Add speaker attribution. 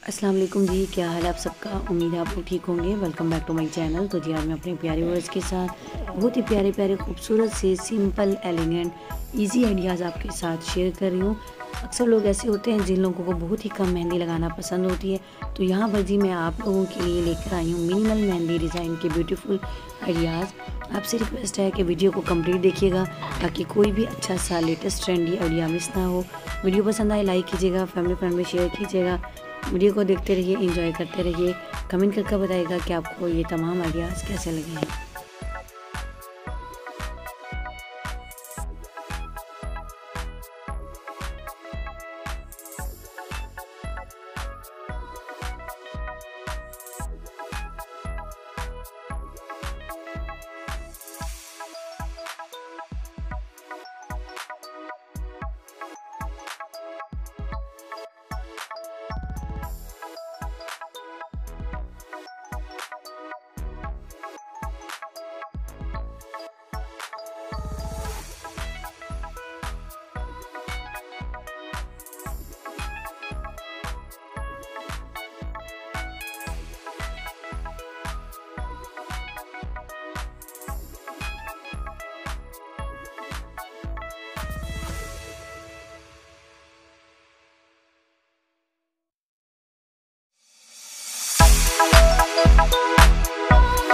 Speaker 1: अस्सलाम वालेकुम जी, क्या हाल आप सबका? उम्मीद है आप लोग ठीक होंगे। Welcome back to my channel तो जी, आज मैं अपने प्यारे वर्ड्स के साथ बहुत ही प्यारे प्यारे, खूबसूरत से सिंपल एलिगेंट इजी आइडियाज़ आपके साथ शेयर कर रही हूँ। अक्सर लोग ऐसे होते हैं जिन लोगों को बहुत ही कम मेहंदी लगाना पसंद होती है। तो यहाँ पर जी, मैं आप लोगों के लिए लेकर आई हूँ मिनिमल मेहंदी डिज़ाइन के ब्यूटीफुल आइडियाज़ आपसे रिक्वेस्ट है कि वीडियो को कंप्लीट देखिएगा, ताकि कोई भी अच्छा सा लेटेस्ट ट्रेंडी आइडिया मिस ना हो। वीडियो पसंद आए लाइक कीजिएगा फैमिली फ्रेंड में शेयर कीजिएगा। वीडियो को देखते रहिए इंजॉय करते रहिए। कमेंट करके बताइएगा कि आपको ये तमाम आइडियाज़ कैसे लगे हैं। you